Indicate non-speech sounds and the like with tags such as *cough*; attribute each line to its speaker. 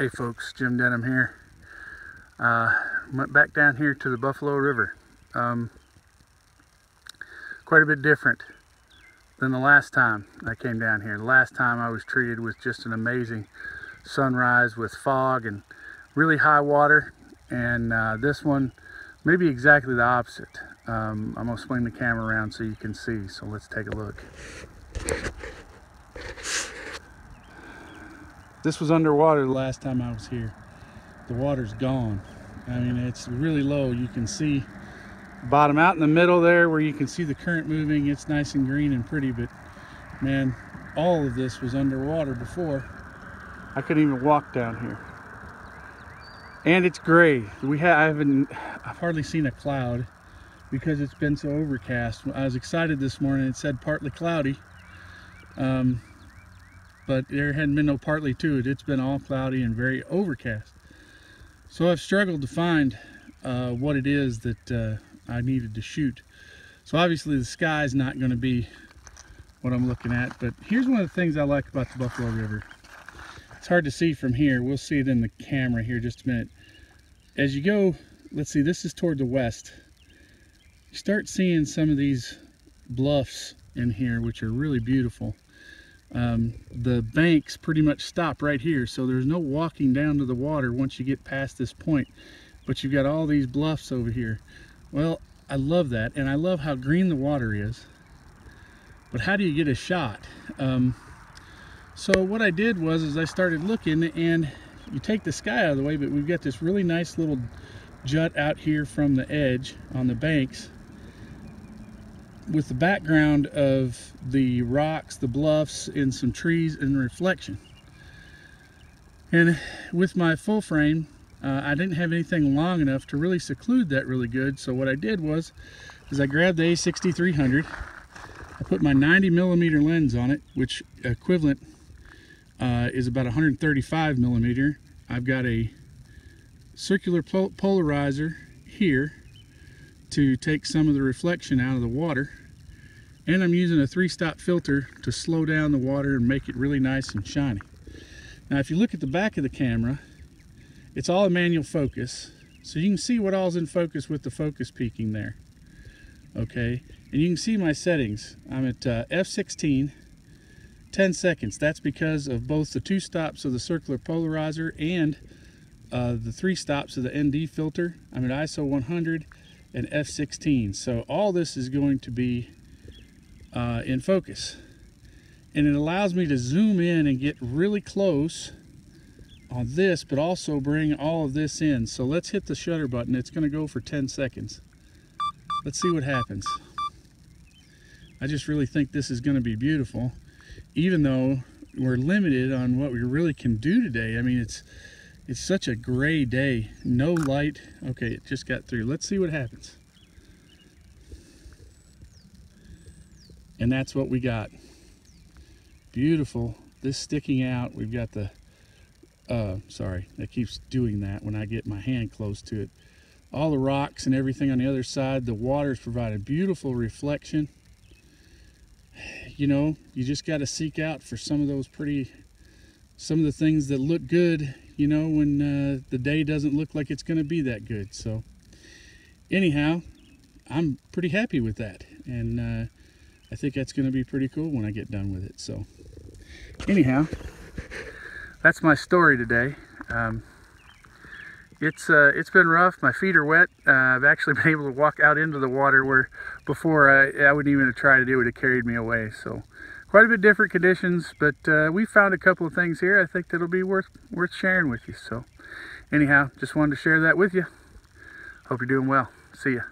Speaker 1: Hey folks, Jim Denham here. Uh, went back down here to the Buffalo River. Um, quite a bit different than the last time I came down here. The last time I was treated with just an amazing sunrise with fog and really high water. And uh, this one, maybe exactly the opposite. Um, I'm gonna swing the camera around so you can see. So let's take a look. This was underwater the last time I was here. The water's gone. I mean, it's really low. You can see bottom out in the middle there where you can see the current moving. It's nice and green and pretty, but man, all of this was underwater before. I couldn't even walk down here. And it's gray. We have I haven't I've hardly seen a cloud because it's been so overcast. I was excited this morning. It said partly cloudy. Um, but there hadn't been no partly to it. It's been all cloudy and very overcast. So I've struggled to find uh, what it is that uh, I needed to shoot. So obviously the sky is not going to be what I'm looking at, but here's one of the things I like about the Buffalo River. It's hard to see from here. We'll see it in the camera here just a minute. As you go, let's see, this is toward the west. You start seeing some of these bluffs in here, which are really beautiful um, the banks pretty much stop right here. So there's no walking down to the water once you get past this point. But you've got all these bluffs over here. Well I love that and I love how green the water is. But how do you get a shot? Um, so what I did was is I started looking and you take the sky out of the way but we've got this really nice little jut out here from the edge on the banks with the background of the rocks, the bluffs, and some trees and reflection. And with my full frame, uh, I didn't have anything long enough to really seclude that really good. So what I did was, is I grabbed the A6300, I put my 90 millimeter lens on it, which equivalent uh, is about 135 millimeter. I've got a circular pol polarizer here to take some of the reflection out of the water and I'm using a three-stop filter to slow down the water and make it really nice and shiny. Now if you look at the back of the camera, it's all a manual focus. So you can see what all's in focus with the focus peaking there. Okay, and you can see my settings. I'm at uh, f16, 10 seconds. That's because of both the two stops of the circular polarizer and uh, the three stops of the ND filter. I'm at ISO 100 and f16. So all this is going to be uh, in focus. And it allows me to zoom in and get really close on this, but also bring all of this in. So let's hit the shutter button. It's gonna go for 10 seconds. Let's see what happens. I just really think this is gonna be beautiful, even though we're limited on what we really can do today. I mean, it's it's such a gray day, no light. Okay, it just got through. Let's see what happens. and that's what we got beautiful this sticking out we've got the uh, sorry that keeps doing that when I get my hand close to it all the rocks and everything on the other side the water's is providing beautiful reflection you know you just got to seek out for some of those pretty some of the things that look good you know when uh, the day doesn't look like it's going to be that good so anyhow I'm pretty happy with that and uh, I think that's going to be pretty cool when I get done with it. So anyhow, that's my story today. Um, it's uh, it's been rough. My feet are wet. Uh, I've actually *laughs* been able to walk out into the water where before I, I wouldn't even have tried to do it. It would have carried me away. So quite a bit different conditions, but uh, we found a couple of things here I think that'll be worth worth sharing with you. So anyhow, just wanted to share that with you. Hope you're doing well. See ya.